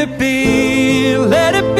it be, let it be.